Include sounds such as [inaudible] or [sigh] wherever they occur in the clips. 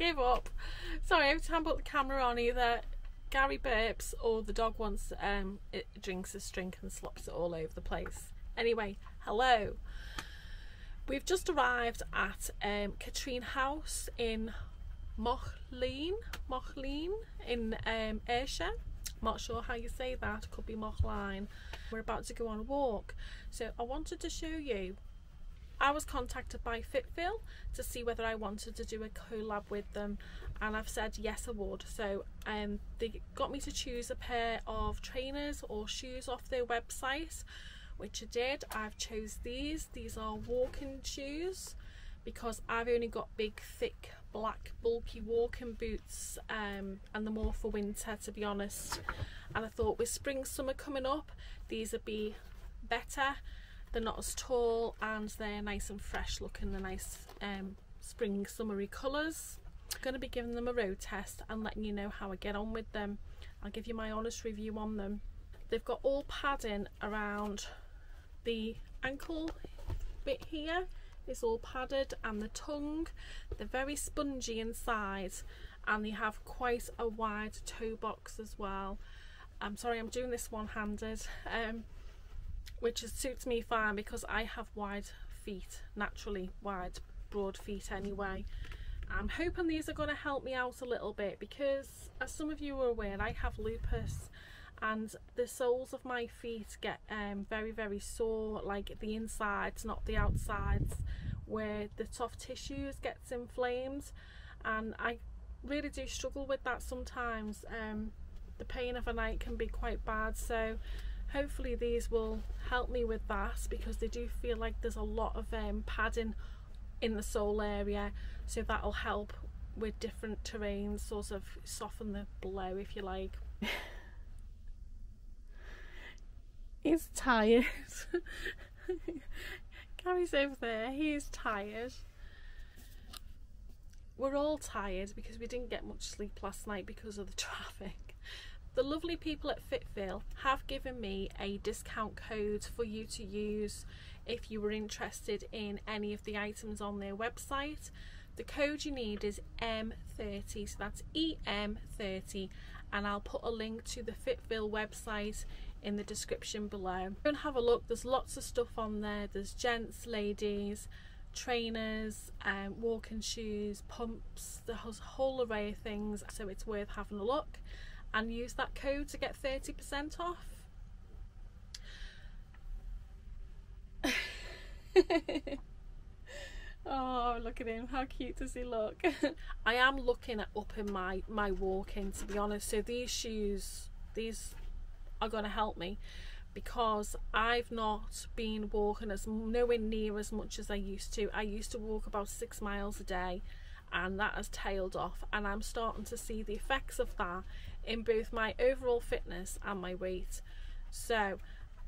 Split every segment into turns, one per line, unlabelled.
give up. Sorry, every time I put the camera on, either Gary burps or the dog wants um it drinks his drink and slops it all over the place. Anyway, hello. We've just arrived at um, Catrine House in Mochleen, Mochleen in um, Ayrshire. Not sure how you say that. Could be Mochline. We're about to go on a walk, so I wanted to show you I was contacted by Fitville to see whether I wanted to do a collab with them and I've said yes I would. So um, they got me to choose a pair of trainers or shoes off their website which I did. I've chose these. These are walking shoes because I've only got big thick black bulky walking boots um, and they're more for winter to be honest. And I thought with spring summer coming up these would be better they're not as tall and they're nice and fresh looking the nice um, spring summery colours. I'm going to be giving them a road test and letting you know how I get on with them. I'll give you my honest review on them. They've got all padding around the ankle bit here. Is all padded and the tongue. They're very spongy inside and they have quite a wide toe box as well. I'm sorry I'm doing this one-handed. Um, which suits me fine because I have wide feet, naturally wide, broad feet anyway. I'm hoping these are going to help me out a little bit because as some of you are aware I have lupus and the soles of my feet get um, very very sore like the insides not the outsides where the soft tissues gets inflamed. And I really do struggle with that sometimes. Um, the pain of a night can be quite bad. So hopefully these will help me with that because they do feel like there's a lot of um, padding in the sole area. So that'll help with different terrains sort of soften the blow if you like. [laughs] He's tired. [laughs] Gary's over there. He's tired. We're all tired because we didn't get much sleep last night because of the [laughs] traffic the lovely people at Fitville have given me a discount code for you to use if you were interested in any of the items on their website. The code you need is M30, so that's EM30, and I'll put a link to the Fitville website in the description below. Go and have a look, there's lots of stuff on there. There's gents, ladies, trainers, um, walking shoes, pumps, there's a whole array of things, so it's worth having a look and use that code to get 30% off. [laughs] oh look at him. How cute does he look? [laughs] I am looking at upping my my walking to be honest. So these shoes these are going to help me because i've not been walking as nowhere near as much as i used to. I used to walk about six miles a day and that has tailed off and i'm starting to see the effects of that in both my overall fitness and my weight. So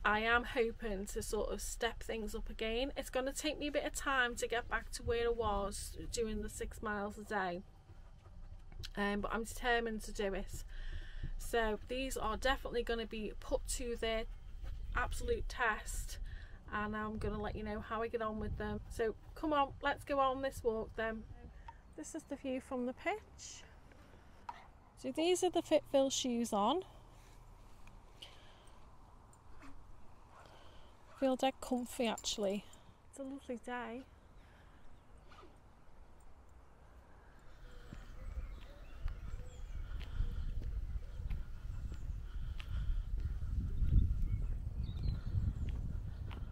I am hoping to sort of step things up again. It's going to take me a bit of time to get back to where I was doing the six miles a day. Um, but I'm determined to do it. So these are definitely going to be put to their absolute test and I'm going to let you know how I get on with them. So come on, let's go on this walk then. This is the view from the pitch. So these are the Fitville shoes on. Feel dead comfy actually. It's a lovely day.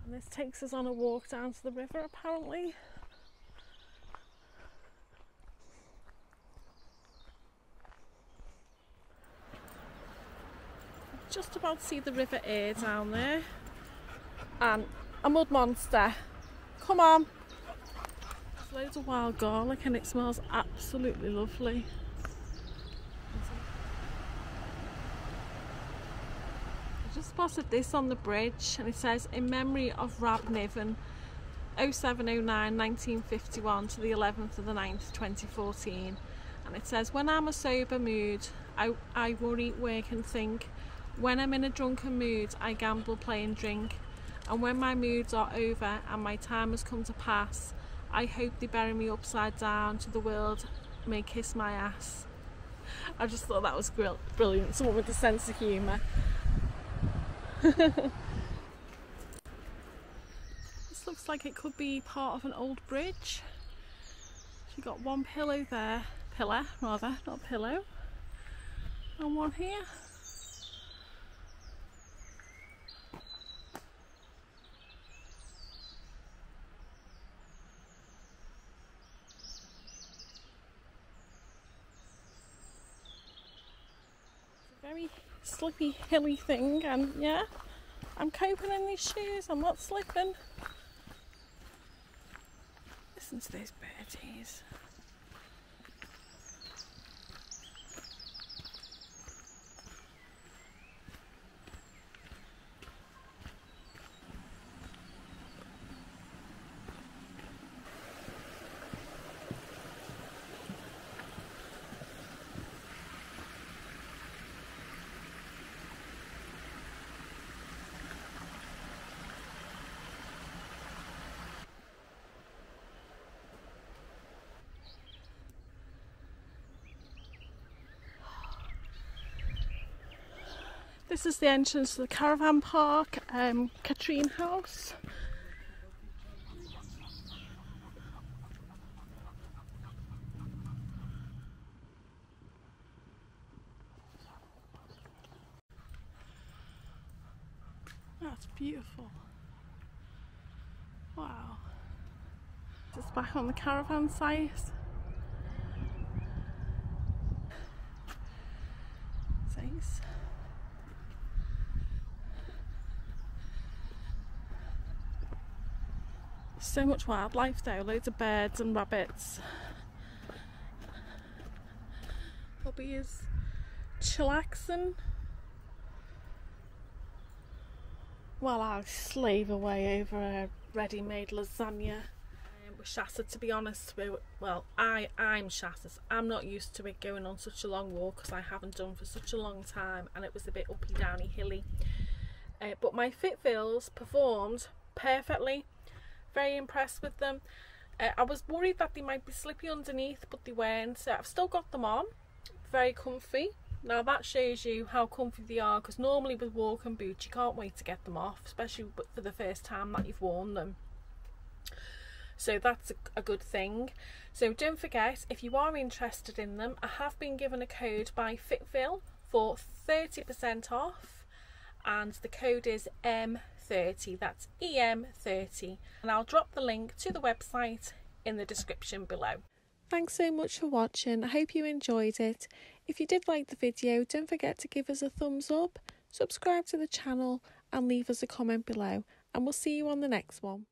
And this takes us on a walk down to the river apparently. Just about to see the River Ayr down there and a mud monster. Come on. There's loads of wild garlic and it smells absolutely lovely. I just spotted this on the bridge and it says in memory of Rab Niven 0709 1951 to the 11th of the 9th 2014 and it says when I'm a sober mood I, I worry work and think when I'm in a drunken mood, I gamble, play and drink. And when my moods are over and my time has come to pass, I hope they bury me upside down to the world may kiss my ass. I just thought that was brilliant. Someone with a sense of humour. [laughs] this looks like it could be part of an old bridge. You've got one pillow there, pillar rather, not pillow, and one here. very slippy, hilly thing, and yeah, I'm coping in these shoes, I'm not slipping. Listen to those birdies. This is the entrance to the caravan park, um, Catrine House. That's beautiful. Wow. Just back on the caravan site. Thanks. So much wildlife though, loads of birds and rabbits. Bobby is chillaxing while I slave away over a ready-made lasagna. Um, we're shattered to be honest, we're, well I, I'm shattered. I'm not used to it going on such a long walk because I haven't done for such a long time and it was a bit uppy downy hilly. Uh, but my Fitvilles performed perfectly very impressed with them. Uh, I was worried that they might be slippy underneath, but they weren't. So I've still got them on. Very comfy. Now that shows you how comfy they are because normally with walking boots you can't wait to get them off, especially for the first time that you've worn them. So that's a, a good thing. So don't forget, if you are interested in them, I have been given a code by Fitville for 30% off and the code is M 30 that's EM30 and I'll drop the link to the website in the description below. Thanks so much for watching, I hope you enjoyed it. If you did like the video don't forget to give us a thumbs up, subscribe to the channel and leave us a comment below and we'll see you on the next one.